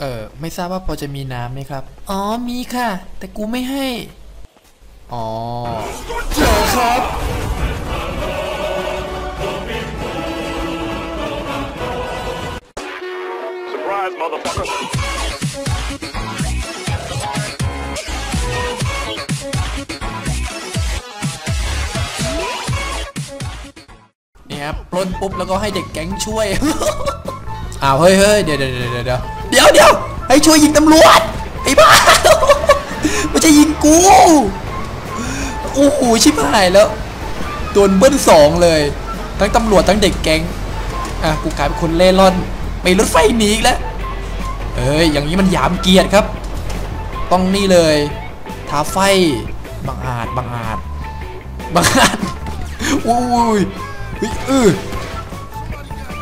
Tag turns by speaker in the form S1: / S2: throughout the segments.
S1: เออไม่ทราบว่าพอจะมีน้ำไหมครับ อ๋อมีค่ะ แต่กูไม่ให้ อ๋อเจอครับ
S2: Surprise, motherfucker.
S1: เนี่ยครับปล้นปุ๊บแล้วก็ให้เด็กแก๊งช่วย อ้าวเฮ้ยเฮ้ยเดี๋ยวเดี๋ยวเดี๋ยวเดี๋ยวเดี๋ยวเดี๋ยวให้ช่วยยิงตำรวจไอ้บ้าไม่ใช่ยิงกูโอ้โหชิบหายแล้วโดนเบิ้ลสองเลย ทั้งตำรวจทั้งเด็กแก๊งอะกูกลายเป็นคนเล่ร่อนไปรถไฟหนีอีกแล้วเอ้ยอย่างนี้มันหยามเกียรติครับ ต้องนี่เลยท้าไฟบังอาจบังอาจบังอาจอุ้ยเฮ้ยเออ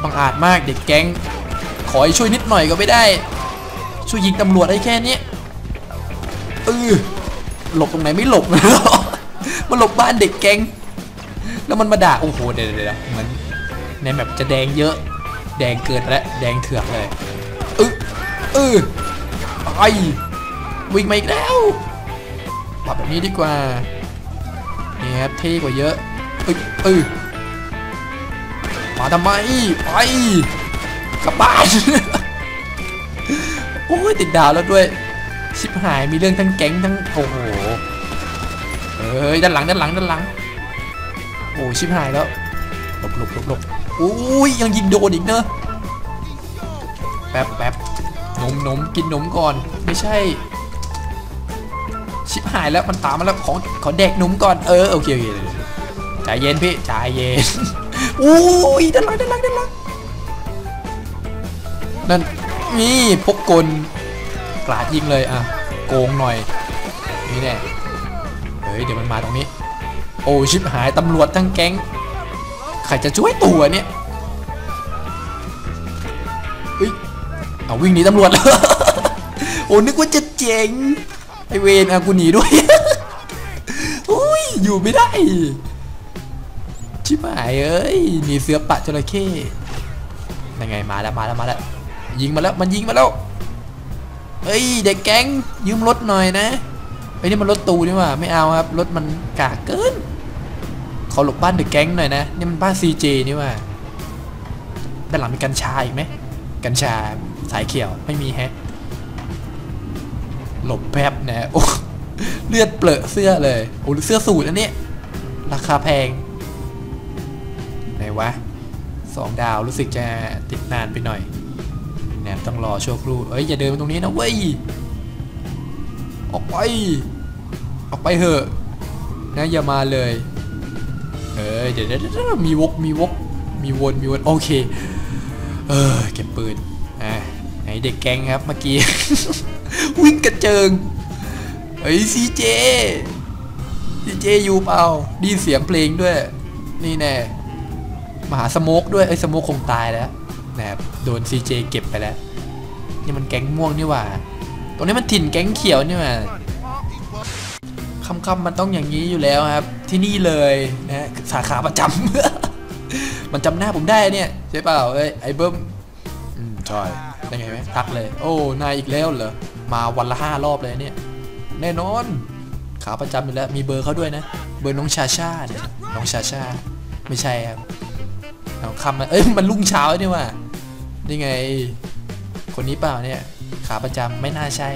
S1: บังอาจมากเด็กแก๊งขอให้ช่วยนิดหน่อยก็ไม่ได้ ช่วยยิงตำรวจได้แค่นี้เออหลบตรงไหนไม่หลบมันหลบบ้านเด็กแกงแล้วมันมาด่าโอ้โหเดี๋ยวเดี๋ยวเหมือนในแบบจะแดงเยอะ แดงเกินแล้วแดงเถือกเลยเออเออไปวิ่งมาอีกแล้วปรับแบบนี้ดีกว่านี่ครับเท่กว่าเยอะเอ้ยเออมาทำไมไปกลับบ้าน โอ้ยติดดาวแล้วด้วย ชิบหายมีเรื่องทั้งแก๊งทั้งโอ้โหเอ้ยด้านหลังด้านหลังด้านหลัง โอ้ชิบหายแล้วหลบหลบหลบหลบโอ้ยยังยิงโดนอีกเนอะแป๊บแป๊บนมนมกินนมก่อน ไม่ใช่ ชิบหายแล้วมันตามมาแล้วของขอแดกหนุ่มก่อนเออโอเคโอเคใจเย็นพี่ใจเย็นอุ้ยด้านหลังด้านหลังด้านหลังนั่น นี่พกกลกราดยิงเลยอะโกงหน่อยนี่แน่เฮ้ยเดี๋ยวมันมาตรงนี้ โอ้ชิบหายตำรวจทั้งแก๊งใครจะช่วยตัวเนี่ยเฮ้ยเอาวิ่งหนีตำรวจแล้วโอ้นึกว่าจะเจ๋งไอเวนอะกูหนีด้วยอุ้ยอยู่ไม่ได้ชิบหายเอ้ยหนีเสือปะจระเข้ยังไงมาแล้วมาแล้วมาแล้ว ยิงมาแล้วมันยิงมาแล้วเฮ้ยเด็กแก๊งยืมรถหน่อยนะไอ้นี่มันรถตูนี่ว่าไม่เอาครับรถมันกากเกินขอหลบบ้านเด็กแก๊งหน่อยนะนี่มันบ้านซีเจนี่ว่าด้านหลังมีกัญชาอีกไหมกัญชาสายเขียวไม่มีแฮะหลบแป๊บนะโอ้เลือดเปลอะเสื้อเลยโอ้เสื้อสูทอันนี้ราคาแพงไหนวะสองดาวรู้สึกจะติดนานไปหน่อย นมต้องรอชั่วครู่เอ้ยอย่าเดินมาตรงนี้นะเว้ย ออกไป ออกไปเถอะ นะอย่ามาเลย เอ้ยเดี๋ยวเดี๋ยวมีวกมีวกมีวนมีวนโอเค เออเก็บปืน อะไหนเด็กแก๊งครับเมื่อกี้ วิ่งกระเจิงเฮ้ยซีเจซีเจอยู่เปล่าดีเสียงเพลงด้วย นี่แน่ มาหาสโมกด้วยไอ้ยสโมกคงตายแล้วนะครับโดนซีเจเก็บไปแล้ว นี่มันแก๊งม่วงนี่หว่า ตรงนี้มันถิ่นแก๊งเขียวนี่หว่าคำคำๆมันต้องอย่างนี้อยู่แล้วครับ ที่นี่เลยนะสาขาประจำ มันจำหน้าผมได้เนี่ย ใช่เปล่าเอ้ยไอ้เบิ้มอืมใช่ได้ไงไหมทักเลย โอ้ นายอีกแล้วเหรอ มาวันละห้ารอบเลยเนี่ย แน่นอน ขาประจำอยู่แล้ว มีเบอร์เขาด้วยนะ เบอร์น้องชาชาเนี่ยน้องชาชา ไม่ใช่ครับ เอาคำมาเอ้ยมันรุ่งเช้านี่ว่านี่ไง คนนี้เปล่าเนี่ย ขาประจำไม่น่าใช่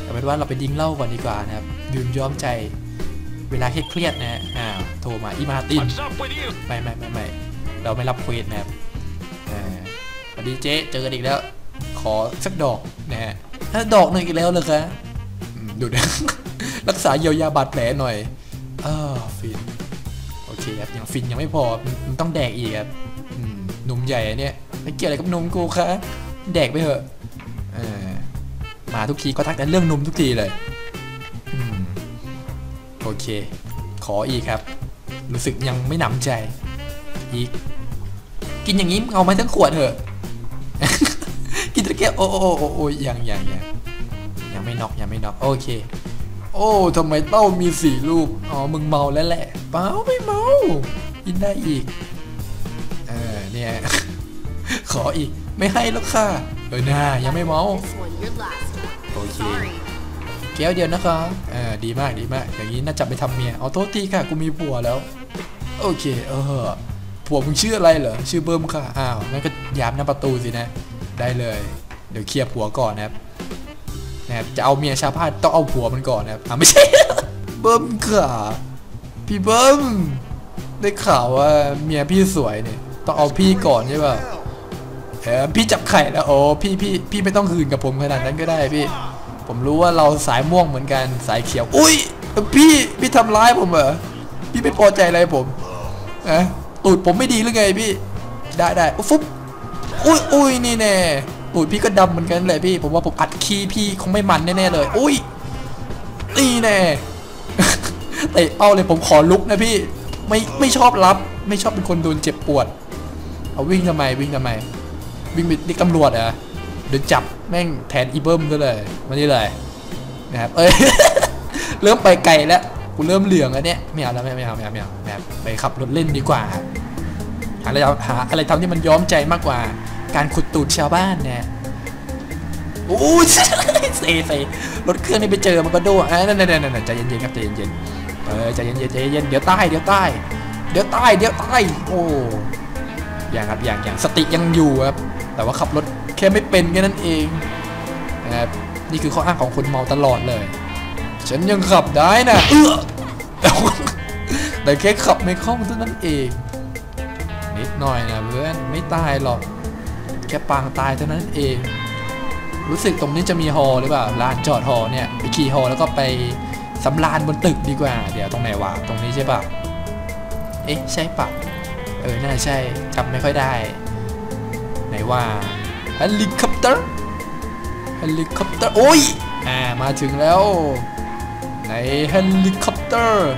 S1: เอาเป็นว่าเราไป drink เหล้าก่อนดีกว่านะครับ ดื่มย้อมใจ เวลาเครียดๆนะฮะอ้าวโทรมาอีมาร์ติน
S2: What's up with you?
S1: ไม่ไม่ไม่ไม่เราไม่รับ quest นะครับอ่าสวัสดีเจ๊เจอกันอีกแล้ว ขอสักดอกนะฮะอะดอกหนึ่งอีกแล้วเลยคะอืมดูนะรักษาเยียวยาบาดแผลหน่อยเออฟินโอ เคครับยังฟินยังไม่พอมันต้องแดกอีกครับหนุ่มใหญ่เนี่ยไม่เกี่ยวอะไรกับนมกูคะแดกไปเถอะมาทุกทีก็ทักแต่เรื่องนมทุกทีเลยอโอเค ขออีกครับ รู้สึกยังไม่หนำใจ อีก กินอย่างนี้เอามาทั้งขวดเถอะ กินตะแก้วโอ้โอ้โอ้โอ้โอ้ยังยังยังยังไม่นอกยังไม่นอกโอเค โอ้ทำไมเต้ามีสี่ลูก อ๋อ มึงเมาแล้วแหละ เปล่าไม่เมากินได้อีกเออเนี่ย ขออีกไม่ให้แล้วค่ะเออน่ายังไม่เมา
S3: This one, your last one.
S1: Okay.
S3: Sorry.
S1: แก้วเดียวนะคะอ่าดีมากดีมาก อย่างนี้น่าจะไปทำเมียเอาโทษทีค่ะกูมีผัวแล้ว โอเค เออผัวมึงชื่ออะไรเหรอชื่อเบิ้มค่ะอ้าวงั้นก็ยามหน้าประตูสินะ ได้เลย เดี๋ยวเคลียร์ผัวก่อนนะครับนะครับจะเอาเมียชาวบ้านต้องเอาผัวมันก่อนนะครับอ่าไม่ใช่เบิ้มค่ะ พี่เบิ้มได้ข่าวว่าเมียพี่สวยเนี่ยต้องเอาพี่ก่อนใช่ป่ะเออพี่จับไข่แล้วโอ้พี่พี่พี่ไม่ต้องหืนกับผมขนาดนั้นก็ได้พี่ ผมรู้ว่าเราสายม่วงเหมือนกันสายเขียว อุ้ยพี่พี่ทำร้ายผมเหรอพี่ไม่พอใจอะไรผมอะตูดผมไม่ดีหรือไงพี่ ได้ได้อุ๊ยฟุ๊บอุ้ยอุ้ยนี่แน่ตูดพี่ก็ดำเหมือนกันเลยพี่ ผมว่าผมอัดคีพี่คงไม่มันแน่ๆเลย อุ้ยนี่แน่ เตะเป้าเลยผมขอลุกนะพี่ไม่ไม่ชอบรับ ไม่ชอบเป็นคนโดนเจ็บปวด เอาวิ่งทำไมวิ่งทำไม วิ่งไปนี่ตำรวจอะเดี๋ยวจับแม่งแทนอีเบิ้มก็เลยมานี่เลยนะครับเอ้ยเริ่มไปไกลแล้วกูเริ่มเหลืองแล้วเนี่ยไม่เอาแล้วไม่เอาไม่เอาไม่เอาไม่เอาไปขับรถเล่นดีกว่าหาอะไรหาอะไรทำที่มันย้อมใจมากกว่า การขุดตูดชาวบ้านเนี่ยโอ้ยเซเซรถเครื่องนี่ไปเจอมันก็โดดอ่านั่นนั่นนั่นนั่นใจเย็นๆครับใจเย็นๆ เออใจเย็นๆใจเย็นเดี๋ยวใต้เดี๋ยวใต้เดี๋ยวใต้เดี๋ยวใต้โอ้อย่างครับอย่างอย่างสติยังอยู่ครับแต่ว่าขับรถแค่ไม่เป็นแค่นั้นเองนะครับนี่คือข้ออ้างของคนเมาตลอดเลย ฉันยังขับได้นะเออแต่แค่ขับไม่คล่องเท่านั้นเอง นิดหน่อยนะเพื่อนไม่ตายหรอก แค่ปางตายเท่านั้นเอง รู้สึกตรงนี้จะมีฮอหรือเปล่าลานจอดฮอเนี่ยไปขี่ฮอแล้วก็ไป สำราญบนตึกดีกว่า เดี๋ยวตรงไหนวะตรงนี้ใช่ปะเอ๊ะใช่ปะเออน่าใช่จำไม่ค่อยได้ ไหนว่าเฮลิคอปเตอร์เฮลิคอปเตอร์โอ้ยอ่ามาถึงแล้วในเฮลิคอปเตอร์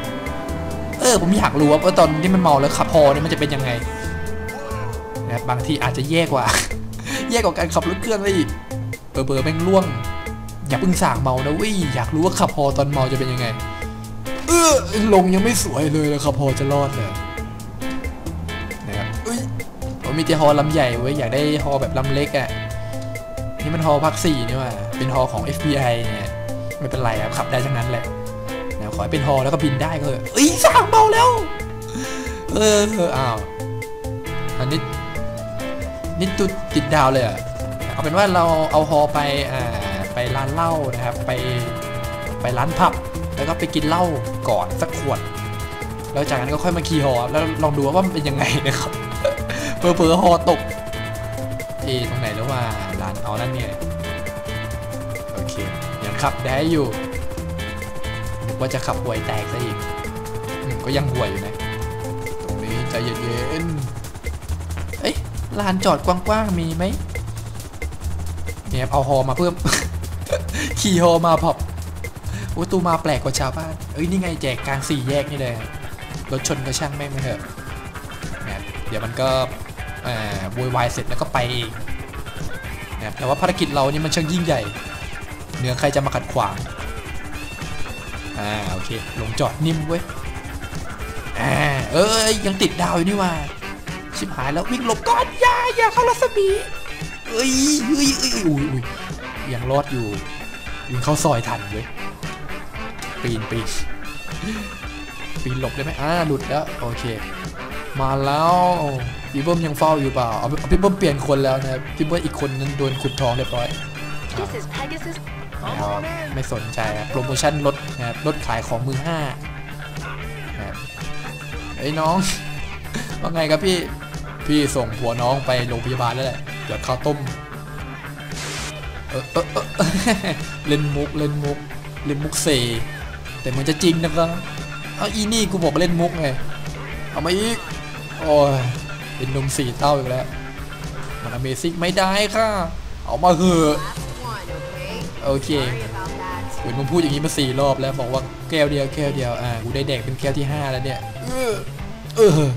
S1: เออผมอยากรู้ว่าตอนที่มันเมาแล้วขับพอเนี่ยมันจะเป็นยังไงนะบางทีอาจจะแย่กว่า แย่กว่าการขับรถเครื่องเลยอีกเบอร์เบอร์แม่งล่วง อย่าเพิ่งสั่งเมานะเวิอยากรู้ว่าขับพอตอนเมาจะเป็นยังไง เออลงยังไม่สวยเลยแล้วขับพอจะรอดเลยนะครับอุ้ยผมมีแต่ฮอลำใหญ่เว้ยอยากได้ฮอแบบลำเล็กอะ่ะนี่มันฮอภาคสี่นี่ว่าเป็นฮอของ FBI เนี่ยไม่เป็นไรครับขับได้ทั้งนั้นแหละนะขอให้เป็นฮอแล้วก็บินได้ก็เถอะเอ้ยสร้างเบาแล้วเออเอออ้าวอันนี้นี่ตุดติดดาวเลยเหรอะเอาเป็นว่าเราเอาฮอไปอ่า ไปร้านเหล้านะครับไปไปร้านผับแล้วก็ไปกินเหล้าก่อนสักขวด แล้วจากนั้นก็ค่อยมาขี่ฮอแล้วลองดูว่ามันเป็นยังไงนะครับเพอเพอๆฮอตกเอะตรงไหนแล้วว่าร้านเอานั่นเนี่ยโอเคยังขับได้อยู่นึกว่าจะขับห่วยแตกซะอีกก็ยังห่วยอยู่นะ ตรงนี้ใจเย็นๆเอ้ยลานจอดกว้างๆมีไหมเนี่ยเอาฮอมาเพิ่ม ขี่ฮอมาพอบโอ้ตูมาแปลกกว่าชาวบ้าน เอ้ยนี่ไงแจกกลางสี่แยกนี่เลยรถชนก็ช่างแม่งไปเถอะนะเดี๋ยวมันก็เอ่อโวยวายเสร็จแล้วก็ไปเองนะแต่ว่าภารกิจเรานี่มันช่างยิ่งใหญ่ เหนือใครจะมาขัดขวาง อ่าโอเค ลงจอดนิ่มเว้ย อ่าเอ้ยยังติดดาวอยู่นี่ว่า ชิบหายแล้ววิ่งหลบก่อนอย่าอย่าเข้ารัศมีเอ้ยเอ้ยเอ้ยอุ้ยยังรอดอยู่ วิ่งเข้าซอยทันเว้ยปีนปีนปีนหลบได้ไหมอ่าหลุดแล้วโอเค มาแล้วพี่เบิ้มยังเฝ้าอยู่เปล่าเอาเอาพี่เบิ้มเปลี่ยนคนแล้วนะครับพี่เบิ้มอีกคนนั้นโดนขุดทองเรียบร้อย
S3: This is Pegasus.
S1: ไม่เอาไม่สนใจครับโปรโมชั่นลดนะครับลดขายของมือห้านะครับไอ้ยน้องว่าไงครับพี่พี่ส่งผัวน้องไปโรงพยาบาลแล้วแหละเดี๋ยวข้าวต้ม เล่นมุกเล่นมุกเล่นมุกเซแต่มันจะจริงนะครับเอาอีนี่กูบอกเล่นมุกไงเอามาอีกโอ้ยเป็นนมสี่เต้าอีกแล้วมันอเมซิ่งไม่ได้ค่ะเอามาเหอะโอเค
S3: Sorry about that.
S1: คุมึงพูดอย่างนี้มาสี่รอบแล้วบอกว่าแก้วเดียวแก้วเดียวอ่ากูได้แดกเป็นแก้วที่ห้าแล้วเนี่ยเออเออ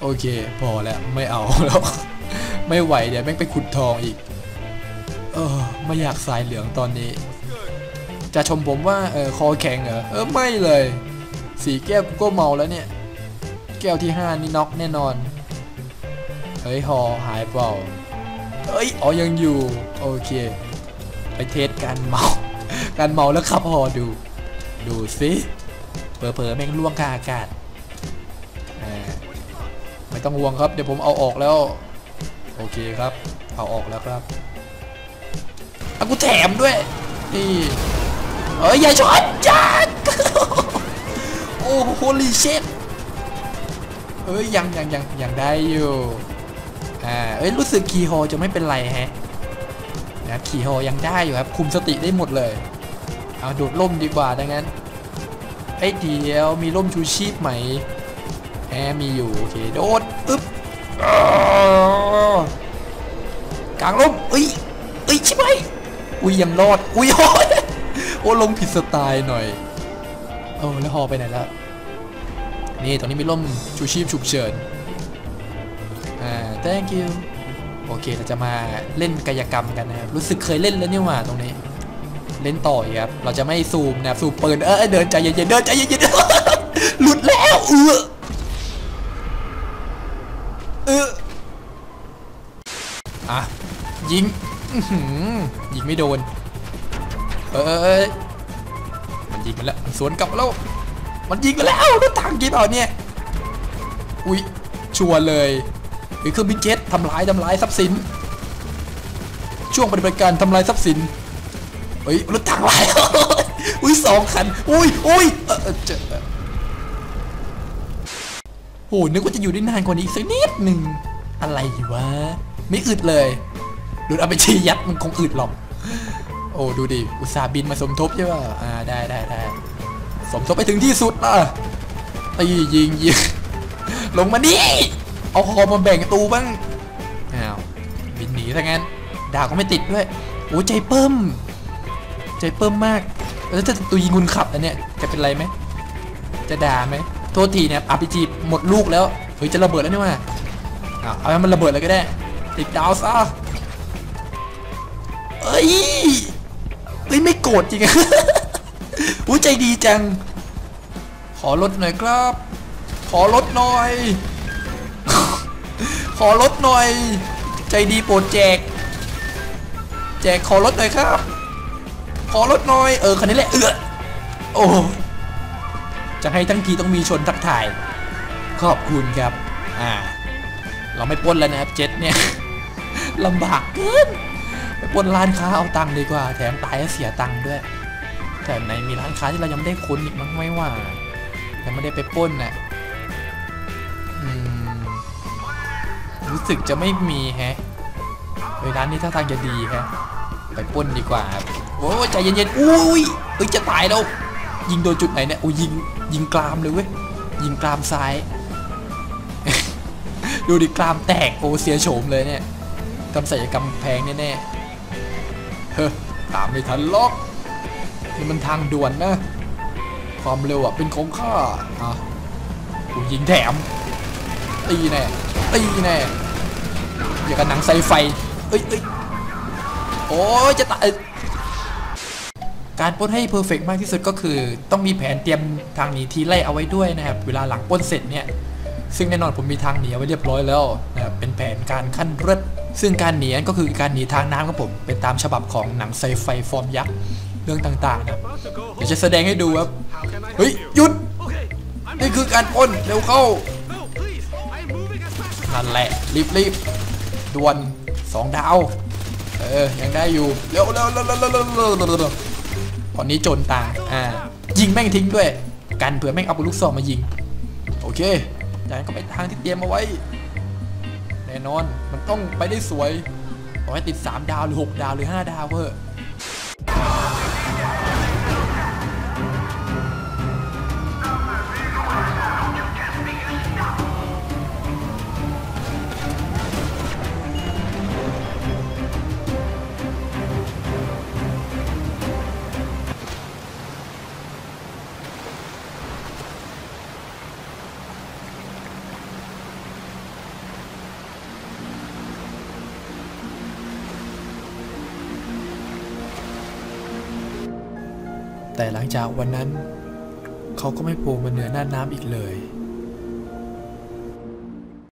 S1: โอเค พอแล้วไม่เอาแล้ว ไม่ไหวเดี๋ยวแม่งไปขุดทองอีก เออไม่อยากสายเหลืองตอนนี้ จะชมผมว่าเออคอแข็งเหรอเออไม่เลย สีแก้วกูก็เมาแล้วเนี่ย แก้วที่ห้านี่น็อกแน่นอน เฮ้ย ฮอหายเปล่าเอ้ยอ๋อยังอยู่ โอเค ไปเทสการเมา การเมาแล้วขับหอดู ดูสิเผลอๆแม่งล่วงกาอากาศไม่ต้องห่วงครับ เดี๋ยวผมเอาออกแล้ว โอเคครับ เอาออกแล้วครับ อากูแถมด้วยนี่เอ้ยอย่าชนจัดโอ้โหลีเชตเอ้ยยังยังยังยังได้อยู่อ่าเอ้ยรู้สึกคีโฮจะไม่เป็นไรแฮะนะคีโฮยังได้อยู่ครับคุมสติได้หมดเลยเอาโดดล่มดีกว่าดังนั้นไอ้ยเดียวมีร่มชูชีพไหมแอมีอยู่โอเคโดดอึ๊บกลางร่มเอ้ยเอ้ยช่ไหม อุ้ยยังรอด อุ้ยโอ้ยโอ้ลงผิดสไตล์หน่อยโอ้แล้วฮอไปไหนแล้วนี่ตรงนี้มีร่มชูชีพฉุกเฉินอ่า thank you โอเคเราจะมาเล่นกายกรรมกันนะครับรู้สึกเคยเล่นแล้วเนี่หว่าตรงนี้ เล่นต่ออีกครับเราจะไม่ซูมนะซูมปืนเออเดินใจเย็นๆเดินใจเย็นๆหลุดแล้วเออเอออะยิง ยิงไม่โดน เอ้ยมันยิงมาแล้วมันสวนกลับแล้ว มันยิงมาแล้วรถถังกี่เปล่าเนี่ยอุ๊ยชัวร์เลยหรือเครื่องบินเจ็ตทำลายทำลายทรัพย์สิน ช่วงปฏิบัติการทำลายทรัพย์สินเฮ้ยรถถังลายอุ้ยสองคันอุ้ยอุ้ยเออเออเจอโหนึกว่าจะอยู่ได้นานกว่านี้อีกสักนิดหนึ่งอะไรวะไม่อึดเลย ดูดเอาไปชี้ยัดมันคงอึดหรอก โอ้ดูดิ อุตส่าห์บินมาสมทบใช่ป่ะ อ่าได้ได้ได้สมทบไปถึงที่สุดนะตียิงยิงลงมานี่ เอาคอมาแบ่งตูบ้างอ้าวบินหนีซะงั้น ดาวก็ไม่ติดด้วย โอ้ใจเปิ้มใจเปิ้มมาก แล้วจะตูยิงคุณขับนะเนี่ย จะเป็นไรไหม จะด่าไหม โทษทีเนี่ยอาพีจีหมดลูกแล้ว เฮ้ยจะระเบิดแล้วนี่ว่าอ้าวเอาให้มันระเบิดเลยก็ได้ ติดดาวซะ เอ้ยเฮ้ยไม่โกรธจริงอะอุ้ใจดีจัง ขอลดหน่อยครับ ขอลดหน่อย ขอลดหน่อย ใจดีโปรดแจก แจกขอลดหน่อยครับ ขอลดหน่อย เออคันนี้แหละเออโอ้จะให้ทั้งทีต้องมีชนทักทาย ขอบคุณครับ อ่า เราไม่ป้นแล้วนะครับเจ็ตเนี่ยลำบากเกิน ป้นร้านค้าเอาตังค์ดีกว่า แถมตายแล้วเสียตังค์ด้วย แต่ในมีร้านค้าที่เรายังไม่ได้ค้นอีกมั้งไม่ว่ายังไม่ได้ไปป้นน่ะรู้สึกจะไม่มีแฮะเฮ้ยร้านนี้ท่าทางจะดีแฮะ ไปป้นดีกว่าโอ้ใจเย็นๆอุ้ยเอ้ยจะตายแล้ว ยิงโดนจุดไหนเนี่ยโอ้ยยิงยิงกรามเลยเว้ยยิงกรามซ้าย ดูดิกรามแตกโอ้เสียโฉมเลยเนี่ยทำศัลยกรรมแพงแน่ๆ เฮ้ตามไม่ทันล็อกนี่มันทางด่วนนะ ความเร็วอะเป็นของข้าอะกูยิงแถม ตีแน่ ตีแน่ อย่ากับหนังไซไฟ เอ้ยเอ้ยโอ้ยจะตายการป้นให้เพอร์เฟกมากที่สุดก็คือ ต้องมีแผนเตรียมทางหนีทีไล่เอาไว้ด้วยนะครับ เวลาหลังป้นเสร็จเนี่ย ซึ่งแน่นอนผมมีทางหนีไว้เรียบร้อยแล้วนะเป็นแผนการขั้นเลิศซึ่งการหนีก็คือการหนีทางน้ำครับผม เป็นตามฉบับของหนังไซไฟฟอร์มยักษ์เรื่องต่างๆนะเดี๋ยวจะแสดงให้ดูครับ เฮ้ยหยุด นี่คือการปล้นเร็วเข้า นั่นแหละ รีบๆด่วนสองดาว เออ ยังได้อยู่ เร็วๆตอนนี้จนตา อ่า ยิงแม่งทิ้งด้วย กันเผื่อแม่งเอาปลูกซองมายิง โอเค จากนั้นก็ไปทางที่เตรียมเอาไว้ แน่นอนมันต้องไปได้สวยต่อให้ติด 3 ดาวหรือ 6 ดาวหรือ 5 ดาวเพื่อ แต่หลังจากวันนั้น เขาก็ไม่โผล่มาเหนือหน้าน้ำอีกเลย